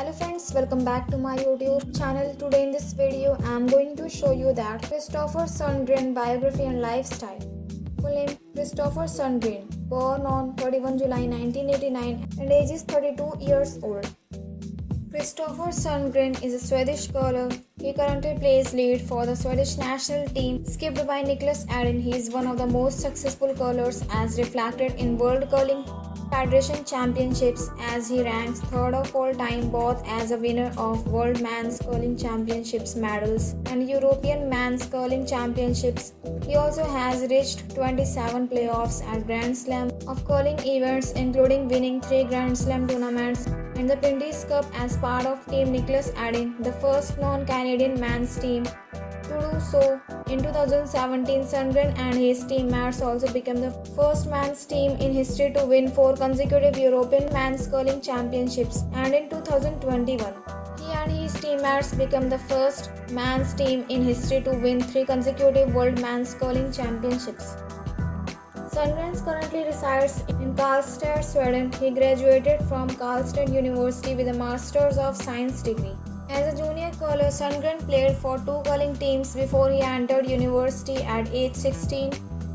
Hello friends, welcome back to my YouTube channel. Today in this video, I am going to show you that Christoffer Sundgren biography and lifestyle. Full name Christoffer Sundgren, born on 31 July 1989 and age is 32 years old. Christoffer Sundgren is a Swedish curler. He currently plays lead for the Swedish national team, skipped by Niklas Edin. He is one of the most successful curlers as reflected in World Curling Federation Championships as he ranks third of all time both as a winner of World Men's Curling Championships medals and European Men's Curling Championships. He also has reached 27 playoffs at Grand Slam of curling events including winning 3 Grand Slam tournaments and the Pinty's Cup as part of Team Niklas Edin, the first non-Canadian men's team to do so. In 2017, Sundgren and his teammates also became the first men's team in history to win four consecutive European men's curling championships. And in 2021, he and his teammates became the first men's team in history to win three consecutive World Men's Curling Championships. Sundgren currently resides in Karlstad, Sweden. He graduated from Karlstad University with a Master's of Science degree. As a junior curler, Sundgren played for two curling teams before he entered university at age 16.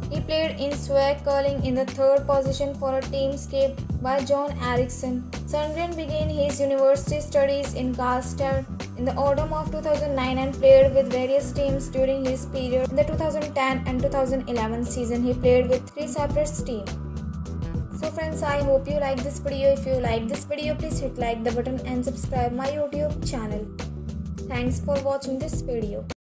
He played in swag curling in the third position for a team skipped by John Eriksson. Sundgren began his university studies in Karlstad in the autumn of 2009 and played with various teams during his period. In the 2010 and 2011 season, he played with three separate teams. So friends, I hope you like this video. If you like this video, please hit like the button and subscribe my YouTube channel. Thanks for watching this video.